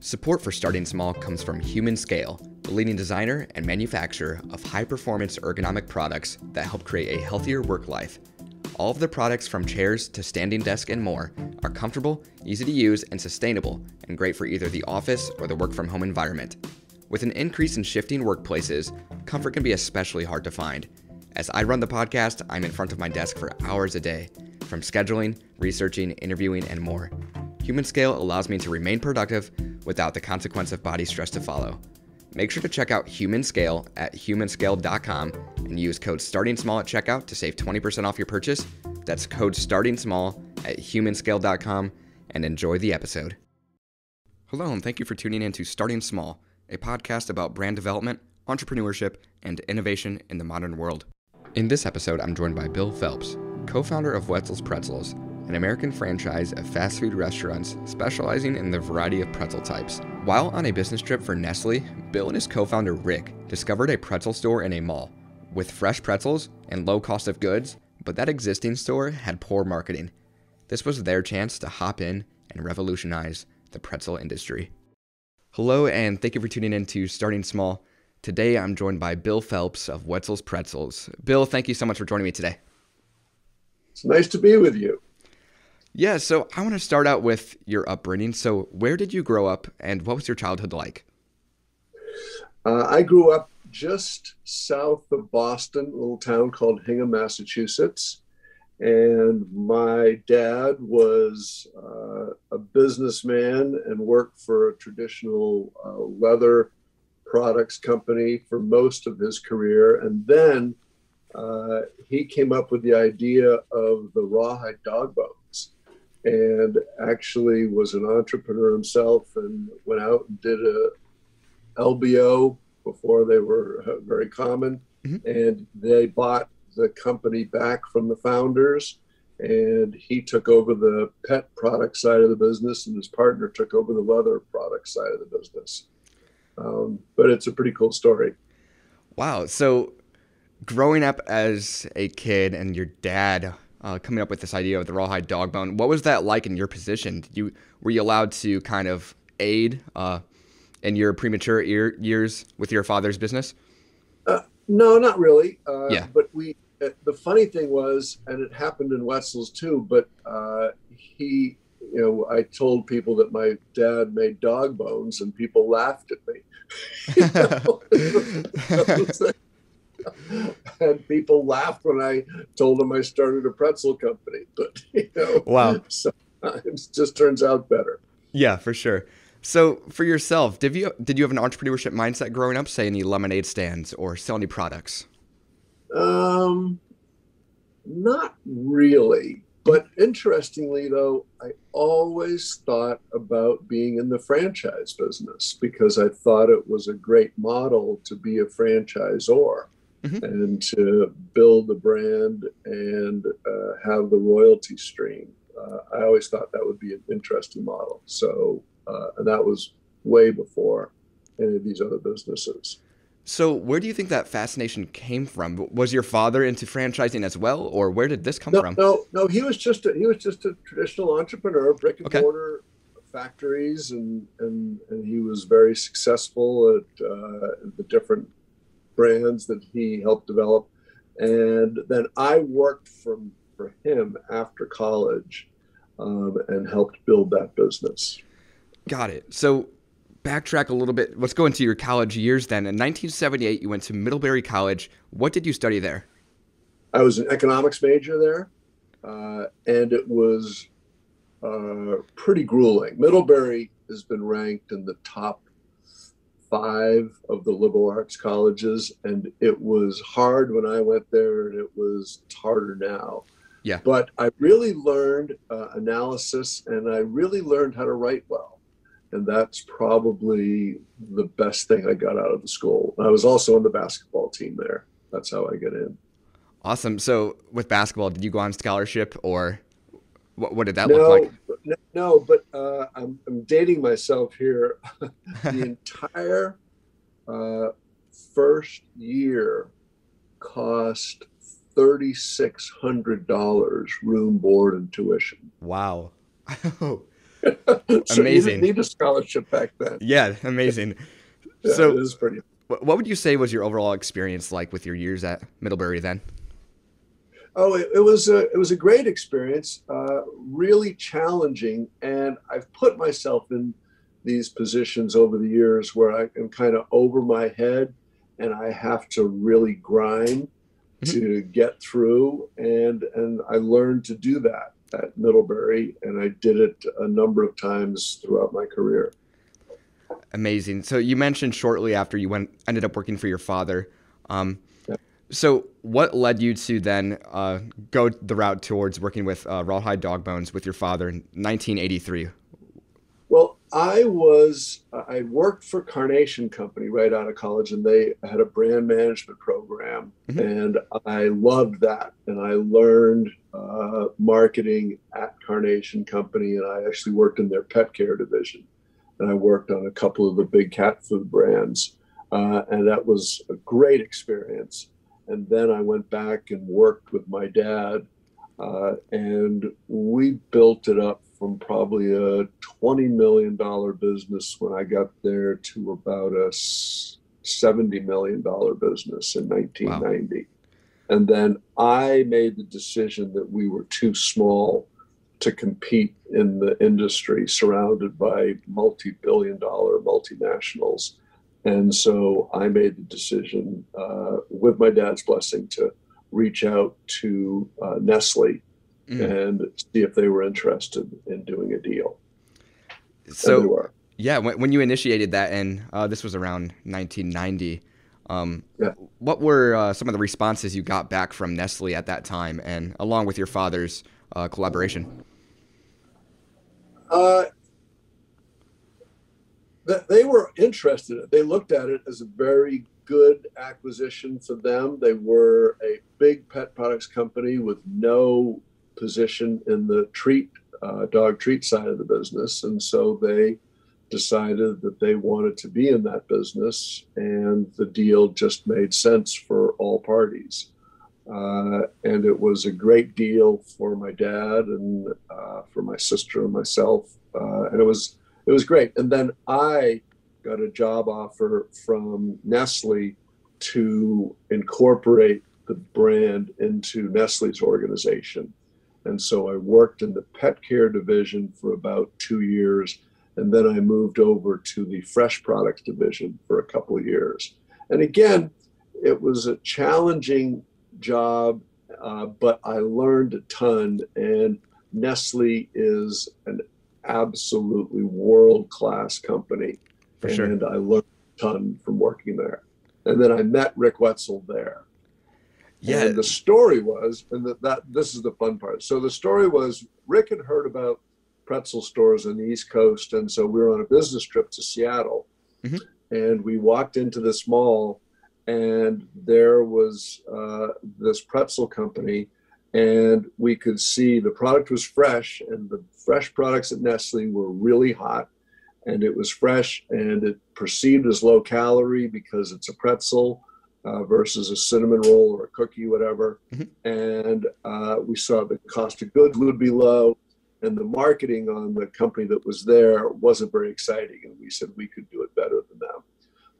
Support for Starting Small comes from Humanscale, the leading designer and manufacturer of high performance ergonomic products that help create a healthier work life. All of the products from chairs to standing desk and more are comfortable, easy to use, and sustainable, and great for either the office or the work from home environment. With an increase in shifting workplaces, comfort can be especially hard to find. As I run the podcast, I'm in front of my desk for hours a day, from scheduling, researching, interviewing, and more. Humanscale allows me to remain productive without the consequence of body stress to follow. Make sure to check out Human Scale at humanscale.com and use code Starting Small at checkout to save 20% off your purchase. That's code Starting Small at humanscale.com and enjoy the episode. Hello, and thank you for tuning in to Starting Small, a podcast about brand development, entrepreneurship, and innovation in the modern world. In this episode, I'm joined by Bill Phelps, co founder of Wetzel's Pretzels, an American franchise of fast food restaurants specializing in the variety of pretzel types. While on a business trip for Nestle, Bill and his co founder Rick discovered a pretzel store in a mall with fresh pretzels and low cost of goods, but that existing store had poor marketing. This was their chance to hop in and revolutionize the pretzel industry. Hello, and thank you for tuning in to Starting Small. Today I'm joined by Bill Phelps of Wetzel's Pretzels. Bill, thank you so much for joining me today. It's nice to be with you. Yeah, so I want to start out with your upbringing. So, where did you grow up and what was your childhood like? Uh, I grew up just south of Boston, a little town called Hingham, Massachusetts. And my dad was uh, a businessman and worked for a traditional uh, leather products company for most of his career. And then uh, he came up with the idea of the rawhide dog bone and actually was an entrepreneur himself and went out and did a LBO before they were uh, very common. Mm-hmm. And they bought the company back from the founders. And he took over the pet product side of the business, and his partner took over the leather product side of the business. Um, but it's a pretty cool story. Wow. So, growing up as a kid and your dad uh, coming up with this idea of the rawhide dog bone. What was that like in your position? Did you were you allowed to kind of aid uh, in your premature ear, years with your father's business? Uh, no, not really. Uh, yeah. But we. Uh, the funny thing was, and it happened in Wetzel's too. But uh, he, you know, I told people that my dad made dog bones, and people laughed at me. and people laughed when I told them I started a pretzel company. But you know, wow, sometimes just turns out better. Yeah, for sure. So for yourself, did you did you have an entrepreneurship mindset growing up? Say any lemonade stands or sell any products? Um, not really. But interestingly, though, I always thought about being in the franchise business because I thought it was a great model to be a franchisor mm-hmm. and to build a brand and uh, have the royalty stream. Uh, I always thought that would be an interesting model. So, uh, and that was way before any of these other businesses. So, where do you think that fascination came from? Was your father into franchising as well, or where did this come no, from? No, no, he was just a, he was just a traditional entrepreneur, brick and okay. mortar factories, and, and and he was very successful at uh, the different brands that he helped develop. And then I worked from, for him after college um, and helped build that business. Got it. So backtrack a little bit. Let's go into your college years then. In 1978, you went to Middlebury College. What did you study there? I was an economics major there, uh, and it was uh, pretty grueling. Middlebury has been ranked in the top five of the liberal arts colleges, and it was hard when I went there, and it was harder now. Yeah. But I really learned uh, analysis, and I really learned how to write well, and that's probably the best thing I got out of the school. I was also on the basketball team there. That's how I get in. Awesome. So with basketball, did you go on scholarship, or what, what did that no, look like? No, but uh, I'm, I'm, dating myself here. the entire uh, first year cost $3,600 room, board, and tuition. Wow. so amazing. need a scholarship back then. Yeah, amazing. Yeah, so, it is pretty. what would you say was your overall experience like with your years at Middlebury then? Oh, it, it was a it was a great experience. Uh, really challenging, and I've put myself in these positions over the years where I am kind of over my head, and I have to really grind Mhm. to get through, and and I learned to do that at Middlebury, and I did it a number of times throughout my career. Amazing. So you mentioned shortly after you went ended up working for your father. Um. So what led you to then uh, go the route towards working with uh, Rawhide Dog Bones with your father in 1983? Well, I was I worked for Carnation Company right out of college, and they had a brand management program, Mhm. and I loved that. And I learned uh, marketing at Carnation Company, and I actually worked in their pet care division, and I worked on a couple of the big cat food brands, uh, and that was a great experience. And then I went back and worked with my dad uh, and we built it up from probably a $20 million business when I got there to about a $70 million business in 1990. And then I made the decision that we were too small to compete in the industry surrounded by multi billion dollar multinationals. And so I made the decision, uh, with my dad's blessing, to reach out to uh, Nestle Mm. and see if they were interested in doing a deal. So yeah, when, when you initiated that, and uh, this was around 1990. Um, Yeah. What were uh, some of the responses you got back from Nestle at that time, and along with your father's uh, collaboration? Uh, they were interested. They looked at it as a very good acquisition for them. They were a big pet products company with no position in the treat uh, dog treat side of the business, and so they decided that they wanted to be in that business, and the deal just made sense for all parties. Uh, and it was a great deal for my dad and uh, for my sister and myself, uh, and it was it was great. And then I got a job offer from Nestle to incorporate the brand into Nestle's organization, and so I worked in the pet care division for about two years, and then I moved over to the fresh products division for a couple of years. And again, it was a challenging job, uh, but I learned a ton. And Nestle is an absolutely world class company. For sure. and I learned a ton from working there. And then I met Rick Wetzel there. Yeah. And the story was, and that, that this is the fun part. So the story was Rick had heard about pretzel stores on the East Coast, and so we were on a business trip to Seattle, Mhm. and we walked into this mall, and there was uh, this pretzel company, and we could see the product was fresh, and the fresh products at Nestle were really hot, and it was fresh, and it perceived as low calorie because it's a pretzel uh, versus a cinnamon roll or a cookie, whatever. Mhm. And uh, we saw the cost of goods would be low, and the marketing on the company that was there wasn't very exciting. And we said we could do it better than them.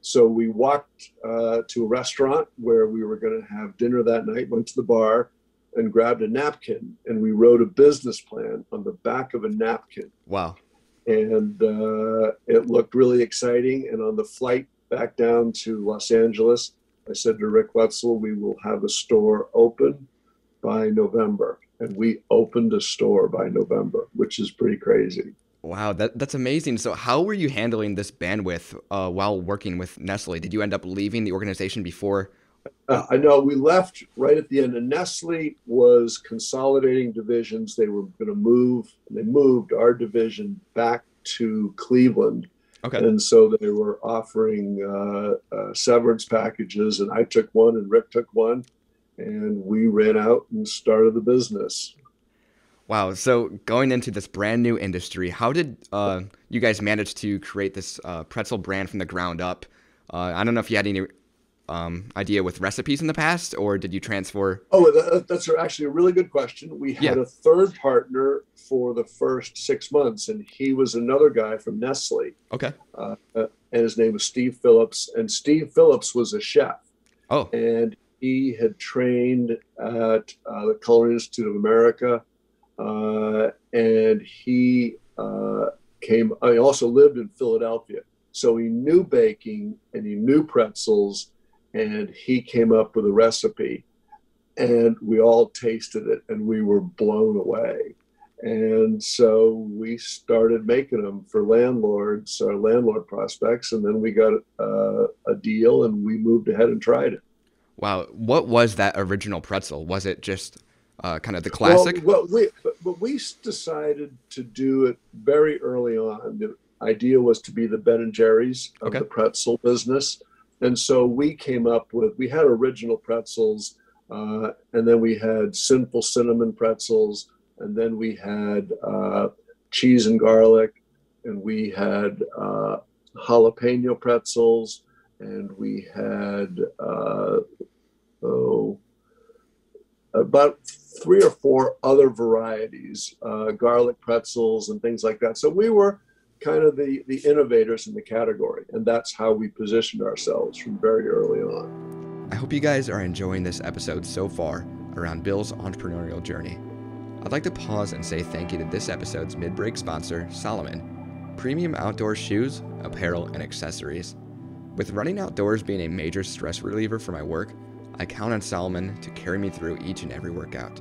So we walked uh, to a restaurant where we were going to have dinner that night, went to the bar and grabbed a napkin, and we wrote a business plan on the back of a napkin Wow. And uh, it looked really exciting. And on the flight back down to Los Angeles, I said to Rick Wetzel, "We will have a store open by November," and we opened a store by November, which is pretty crazy. Wow, that that's amazing. So, how were you handling this bandwidth uh, while working with Nestle? Did you end up leaving the organization before? Uh, I know we left right at the end, and Nestle was consolidating divisions. They were going to move, they moved our division back to Cleveland. Okay. And so they were offering uh, uh, severance packages, and I took one, and Rick took one, and we ran out and started the business. Wow. So, going into this brand new industry, how did uh, you guys manage to create this uh, pretzel brand from the ground up? Uh, I don't know if you had any um, idea with recipes in the past, or did you transfer? Oh, that's actually a really good question. We had Yeah. a third partner for the first six months, and he was another guy from Nestle, Okay. uh, uh, and his name was Steve Phillips. And Steve Phillips was a chef, Oh, and he had trained at uh, the Culinary Institute of America, uh, and he uh, came. I also lived in Philadelphia, so he knew baking and he knew pretzels, and he came up with a recipe, and we all tasted it, and we were blown away. And so we started making them for landlords, our landlord prospects, and then we got uh, a deal, and we moved ahead and tried it. wow. What was that original pretzel? Was it just uh, kind of the classic? Well, well we but, but we decided to do it very early on. The idea was to be the Ben and Jerry's of Okay. the pretzel business, and so we came up with we had original pretzels, uh, and then we had sinful cinnamon pretzels, and then we had uh, cheese and garlic, and we had uh, jalapeno pretzels, and we had uh, oh about three or four other varieties, uh, garlic pretzels and things like that. So we were kind of the the innovators in the category, and that's how we positioned ourselves from very early on. I hope you guys are enjoying this episode so far around Bill's entrepreneurial journey. I'd like to pause and say thank you to this episode's mid break sponsor, Salomon, premium outdoor shoes, apparel, and accessories. With running outdoors being a major stress reliever for my work, I count on Salomon to carry me through each and every workout.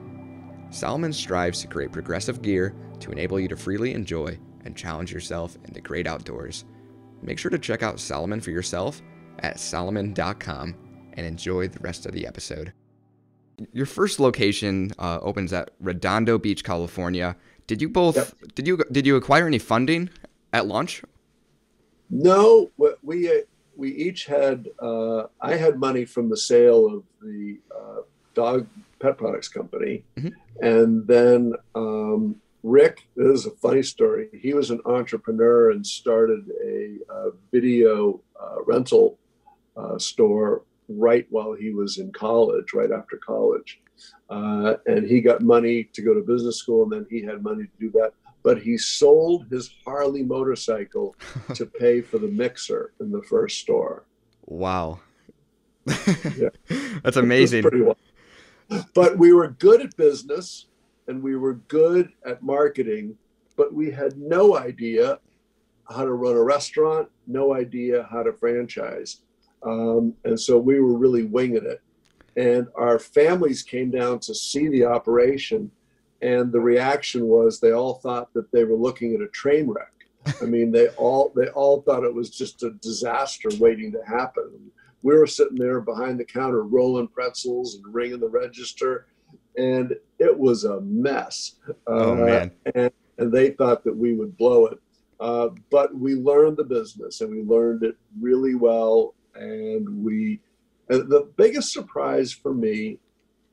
Salomon strives to create progressive gear to enable you to freely enjoy and challenge yourself in the great outdoors. Make sure to check out Salomon for yourself at salomon.com and enjoy the rest of the episode. Your first location uh, opens at Redondo Beach, California. Did you both? Yep. Did you did you acquire any funding at launch? No, we- we uh, we each had. Uh, I had money from the sale of the uh, dog pet products company, Mhm. and then um, Rick. This is a funny story. He was an entrepreneur and started a uh, video uh, rental uh, store right while he was in college, right after college. Uh, and he got money to go to business school, and then he had money to do that. But he sold his Harley motorcycle to pay for the mixer in the first store. Wow, Yeah. that's amazing. pretty wild. But we were good at business and we were good at marketing, but we had no idea how to run a restaurant, no idea how to franchise. Um, and so we were really winging it. And our families came down to see the operation, and the reaction was they all thought that they were looking at a train wreck. I mean, they all they all thought it was just a disaster waiting to happen. We were sitting there behind the counter rolling pretzels and ringing the register, and it was a mess. Oh Uh, man, and they thought that we would blow it. Uh, but we learned the business and we learned it really well. And we, and the biggest surprise for me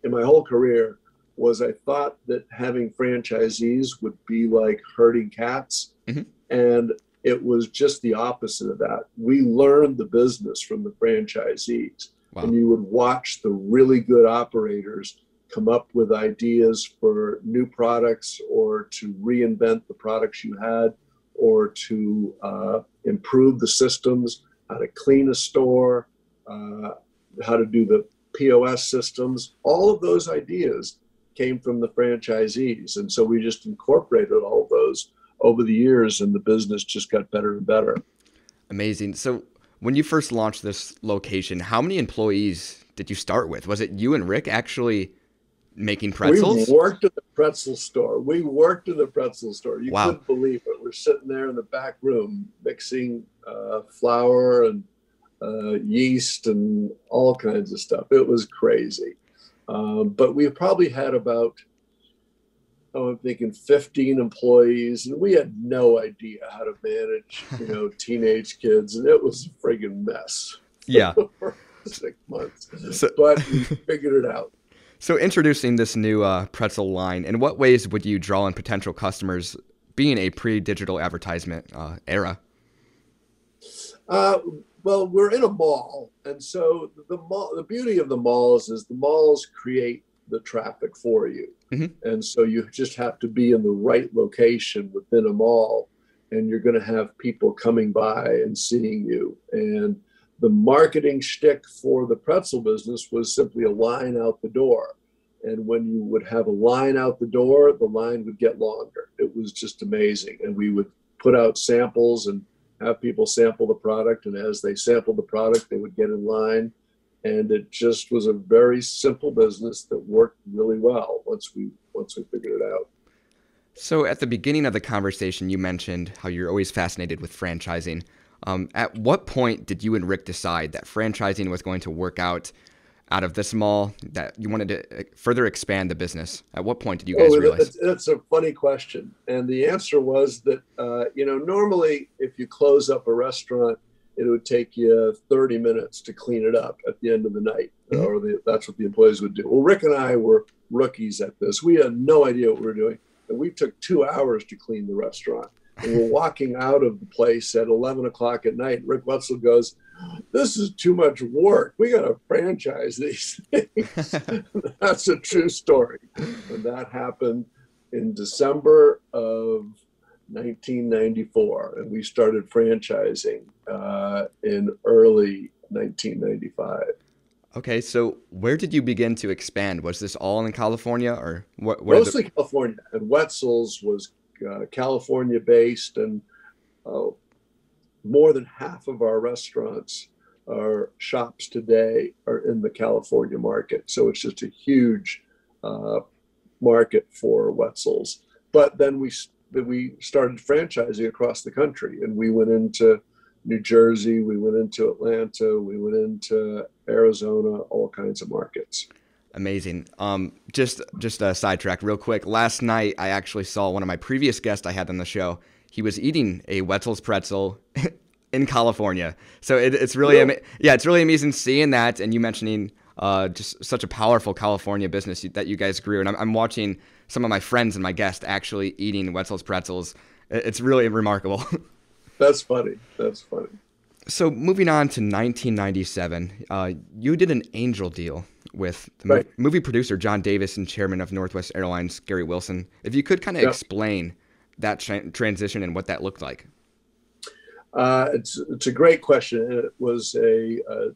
in my whole career was I thought that having franchisees would be like herding cats. Mhm. And it was just the opposite of that. We learned the business from the franchisees wow. and you would watch the really good operators come up with ideas for new products or to reinvent the products you had or to uh, improve the systems how to clean a store uh, how to do the pos systems all of those ideas came from the franchisees and so we just incorporated all those over the years and the business just got better and better Amazing. So, when you first launched this location, how many employees did you start with? Was it you and Rick actually making pretzels? We worked at the pretzel store. We worked at the pretzel store. You Wow. couldn't believe it. We're sitting there in the back room mixing uh, flour and uh, yeast and all kinds of stuff. It was crazy. Um, but we probably had about, oh, I'm thinking 15 employees, and we had no idea how to manage, you know, teenage kids, and it was a friggin' mess yeah. for six months. So, But we figured it out. So introducing this new uh, pretzel line, in what ways would you draw in potential customers being a pre-digital advertisement uh, era? Uh, well, we're in a mall, and so the mall. The beauty of the malls is the malls create the traffic for you, mm-hmm. and so you just have to be in the right location within a mall, and you're going to have people coming by and seeing you. And the marketing shtick for the pretzel business was simply a line out the door. And when you would have a line out the door, the line would get longer. It was just amazing. And we would put out samples and have people sample the product, and as they sampled the product, they would get in line. And it just was a very simple business that worked really well once we once we figured it out. So at the beginning of the conversation, you mentioned how you're always fascinated with franchising. Um, at what point did you and Rick decide that franchising was going to work out out of this mall that you wanted to uh, further expand the business? At what point did you guys oh, realize? That's a funny question. And the answer was that, uh, you know, normally if you close up a restaurant, it would take you 30 minutes to clean it up at the end of the night, mm-hmm. or the, that's what the employees would do. Well, Rick and I were rookies at this. We had no idea what we were doing. And we took two hours to clean the restaurant. And we're walking out of the place at 11 o'clock at night. Rick Wetzel goes, this is too much work. We got to franchise these things. That's a true story. And that happened in December of 1994. And we started franchising uh, in early 1995. Okay, so where did you begin to expand? Was this all in California or what? Mostly the... California. And Wetzel's was uh, California based and uh, more than half of our restaurants our shops today are in the California market. So it's just a huge uh, market for Wetzel's. But then we we started franchising across the country, and we went into New Jersey, we went into Atlanta, we went into Arizona, all kinds of markets. Amazing. Um, just just a sidetrack real quick. Last night, I actually saw one of my previous guests I had on the show. He was eating a Wetzel's pretzel in California. So it, it's really, ama- yeah, it's really amazing seeing that. And you mentioning uh, just such a powerful California business that you guys grew. And I'm, I'm watching some of my friends and my guests actually eating Wetzel's pretzels. It's really remarkable. That's funny. That's funny. So moving on to 1997, uh, you did an angel deal with the right. movie producer John Davis and chairman of Northwest Airlines Gary Wilson. If you could kind of yep. explain that tra- transition and what that looked like. Uh, it's it's a great question. It was a uh,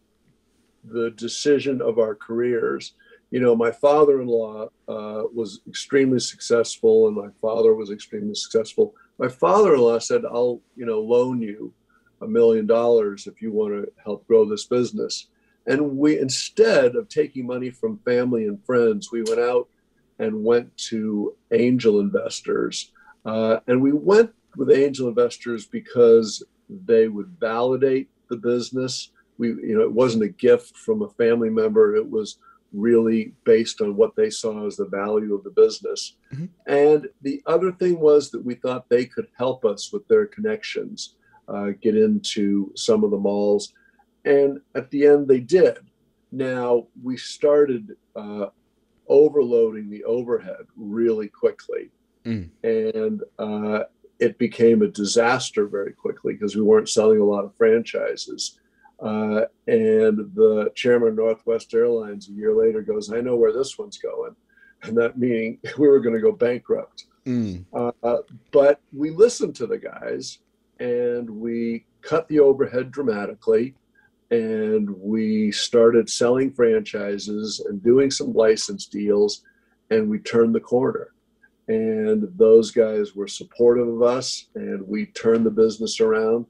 the decision of our careers. You know, my father-in-law uh, was extremely successful, and my father was extremely successful. My father-in-law said, "I'll you know loan you a million dollars if you want to help grow this business." And we instead of taking money from family and friends, we went out and went to angel investors, uh, and we went with angel investors because they would validate the business. We, you know, it wasn't a gift from a family member. It was really based on what they saw as the value of the business. Mm-hmm. And the other thing was that we thought they could help us with their connections, uh, get into some of the malls. And at the end, they did. Now, we started uh, overloading the overhead really quickly. Mm. And uh, it became a disaster very quickly because we weren't selling a lot of franchises. Uh, and the chairman of Northwest Airlines a year later goes, I know where this one's going. And that meaning we were going to go bankrupt. Mm. Uh, but we listened to the guys and we cut the overhead dramatically. And we started selling franchises and doing some license deals. And we turned the corner and those guys were supportive of us and we turned the business around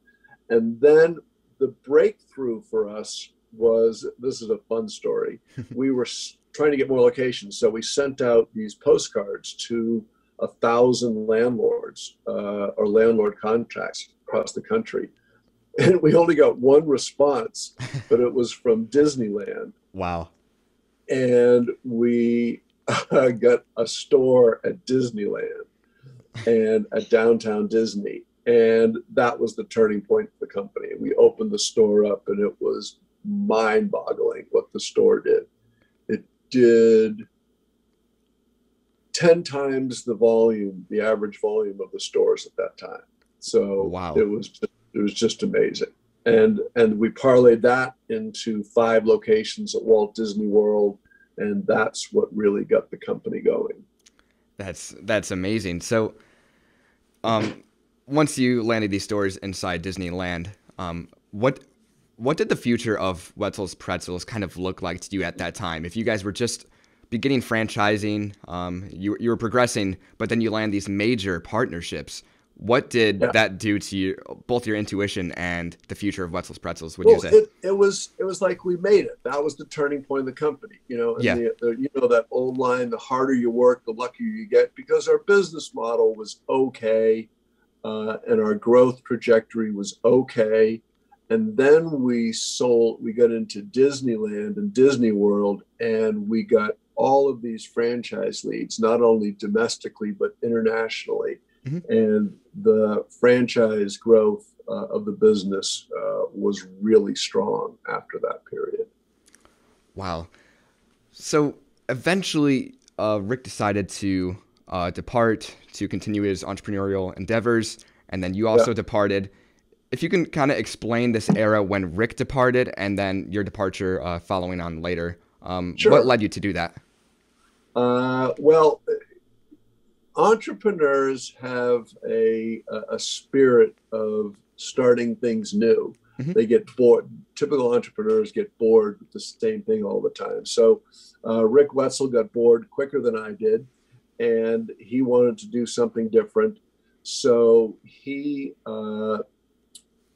and then the breakthrough for us was this is a fun story we were trying to get more locations so we sent out these postcards to a thousand landlords uh, or landlord contracts across the country and we only got one response but it was from disneyland wow and we uh, got a store at Disneyland and at downtown Disney. And that was the turning point for the company. We opened the store up and it was mind boggling what the store did. It did 10 times the volume, the average volume of the stores at that time. So wow. it was it was just amazing. and and we parlayed that into five locations at Walt Disney World, and that's what really got the company going. That's that's amazing. So, um, once you landed these stores inside Disneyland, um, what what did the future of Wetzel's Pretzels kind of look like to you at that time? If you guys were just beginning franchising, um, you you were progressing, but then you land these major partnerships. What did yeah. that do to you, both your intuition and the future of Wetzel's Pretzels? Would well, you say it, it, was it was like we made it. That was the turning point of the company. You know, yeah. The, the, you know that old line: the harder you work, the luckier you get. Because our business model was okay, uh, and our growth trajectory was okay, and then we sold. We got into Disneyland and Disney World, and we got all of these franchise leads, not only domestically but internationally Mm-hmm. And the franchise growth uh, of the business uh, was really strong after that period. Wow. So eventually, uh, Rick decided to uh, depart to continue his entrepreneurial endeavors, and then you also yeah. departed. If you can kind of explain this era when Rick departed and then your departure uh, following on later, um, sure. what led you to do that? Uh, well, entrepreneurs have a, a spirit of starting things new. Mm-hmm. They get bored. Typical entrepreneurs get bored with the same thing all the time. So uh, Rick Wetzel got bored quicker than I did, and he wanted to do something different. So he, uh,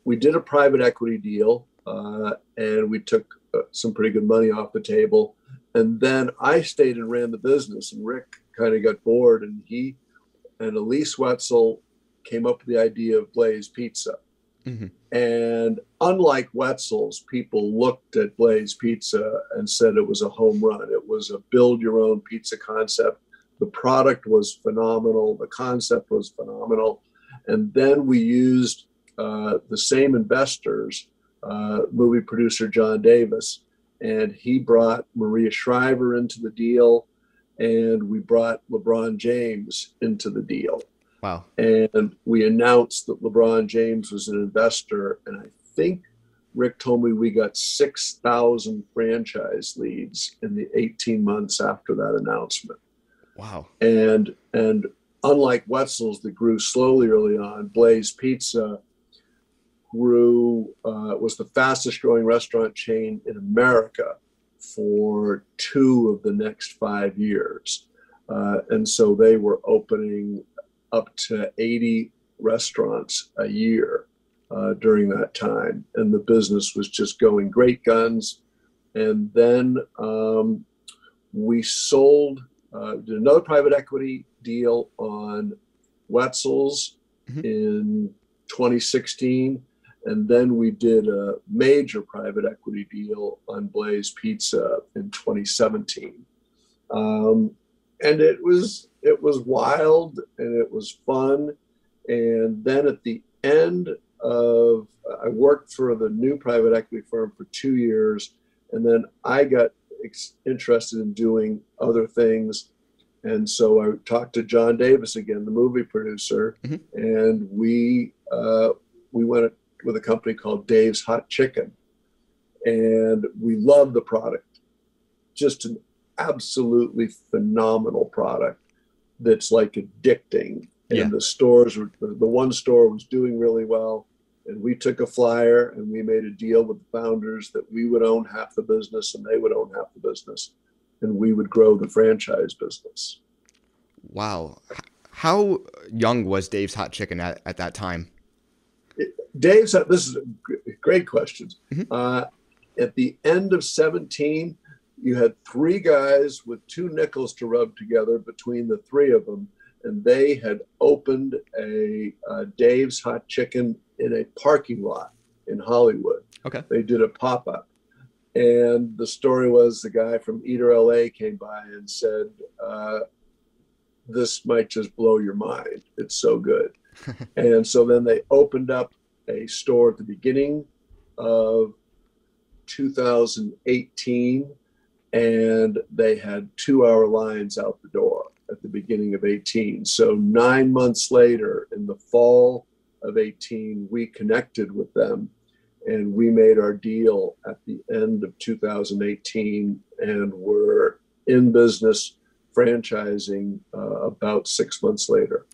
we did a private equity deal, uh, and we took uh, some pretty good money off the table. And then I stayed and ran the business, and Rick kind of got bored and he and Elise Wetzel came up with the idea of Blaze Pizza. Mm-hmm. And unlike Wetzel's, people looked at Blaze Pizza and said it was a home run. It was a build your own pizza concept. The product was phenomenal, the concept was phenomenal. And then we used uh, the same investors, uh, movie producer John Davis, and he brought Maria Shriver into the deal and we brought LeBron James into the deal. Wow. And we announced that LeBron James was an investor. And I think Rick told me we got 6,000 franchise leads in the 18 months after that announcement. Wow. And, and unlike Wetzel's that grew slowly early on, Blaze Pizza grew, uh, was the fastest growing restaurant chain in America for two of the next five years. Uh, and so they were opening up to 80 restaurants a year uh, during that time. And the business was just going great guns. And then um, we sold, uh, did another private equity deal on Wetzel's mm-hmm. in 2016 and then we did a major private equity deal on Blaze Pizza in 2017. Um, and it was it was wild and it was fun. And then at the end of I worked for the new private equity firm for two years, and then I got ex- interested in doing other things. And so I talked to John Davis again, the movie producer, mm-hmm. and we uh, we went with a company called Dave's Hot Chicken. And we love the product. Just an absolutely phenomenal product that's like addicting. And yeah. the stores were, the one store was doing really well. And we took a flyer and we made a deal with the founders that we would own half the business and they would own half the business. And we would grow the franchise business. Wow. How young was Dave's Hot Chicken at, at that time? Dave said, this is a great question. Mm-hmm. Uh, at the end of 17, you had three guys with two nickels to rub together between the three of them, and they had opened a, a Dave's Hot Chicken in a parking lot in Hollywood. Okay. They did a pop up. And the story was the guy from Eater LA came by and said, uh, This might just blow your mind. It's so good. and so then they opened up a store at the beginning of 2018 and they had two hour lines out the door at the beginning of 18 so nine months later in the fall of 18 we connected with them and we made our deal at the end of 2018 and we're in business franchising uh, about six months later.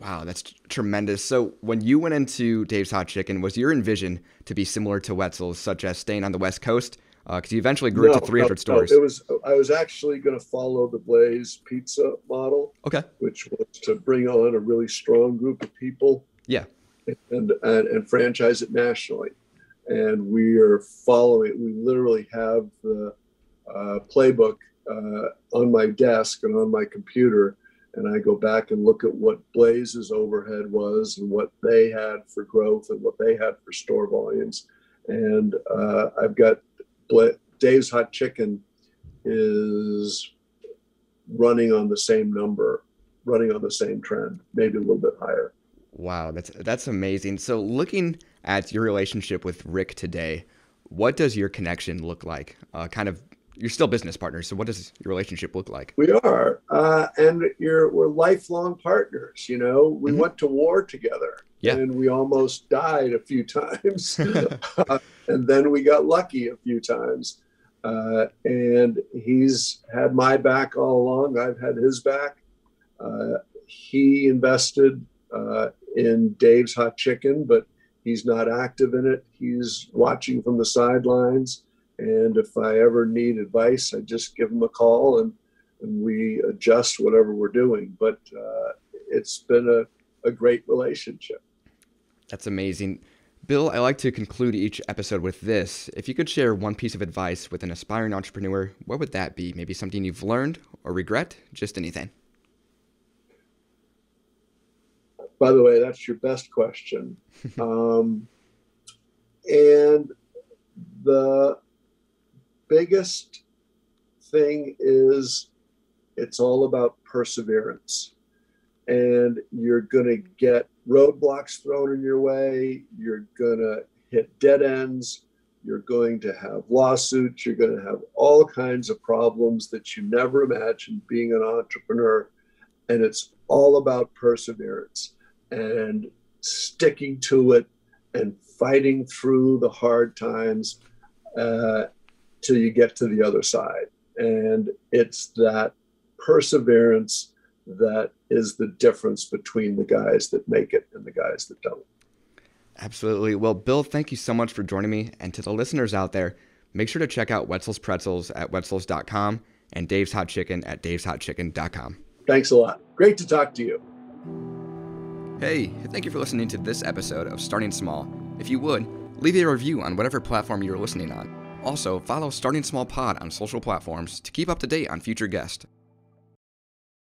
Wow, that's tremendous. So, when you went into Dave's Hot Chicken, was your envision to be similar to Wetzel's, such as staying on the West Coast? Because uh, you eventually grew no, to 300 no, stores. No, it was. I was actually going to follow the Blaze Pizza model. Okay. Which was to bring on a really strong group of people. Yeah. And and, and franchise it nationally, and we are following. We literally have the uh, playbook uh, on my desk and on my computer and I go back and look at what Blaze's overhead was and what they had for growth and what they had for store volumes. And uh, I've got Bla- Dave's Hot Chicken is running on the same number, running on the same trend, maybe a little bit higher. Wow, that's that's amazing. So looking at your relationship with Rick today, what does your connection look like? Uh, kind of you're still business partners. So what does your relationship look like? We are, uh, and you're we're lifelong partners. You know, we mm-hmm. went to war together, yeah. and we almost died a few times, uh, and then we got lucky a few times. Uh, and he's had my back all along. I've had his back. Uh, he invested uh, in Dave's Hot Chicken, but he's not active in it. He's watching from the sidelines and if I ever need advice, I just give them a call and, and we adjust whatever we're doing. But uh, it's been a, a great relationship. That's amazing. Bill, I like to conclude each episode with this. If you could share one piece of advice with an aspiring entrepreneur, what would that be? Maybe something you've learned or regret? Just anything. By the way, that's your best question. um, and the biggest thing is it's all about perseverance. And you're going to get roadblocks thrown in your way. You're going to hit dead ends. You're going to have lawsuits. You're going to have all kinds of problems that you never imagined being an entrepreneur. And it's all about perseverance and sticking to it and fighting through the hard times. Uh, till you get to the other side. And it's that perseverance that is the difference between the guys that make it and the guys that don't. Absolutely. Well, Bill, thank you so much for joining me. And to the listeners out there, make sure to check out Wetzel's Pretzels at wetzels.com and Dave's Hot Chicken at daveshotchicken.com. Thanks a lot. Great to talk to you. Hey, thank you for listening to this episode of Starting Small. If you would, leave a review on whatever platform you're listening on. Also, follow Starting Small Pod on social platforms to keep up to date on future guests.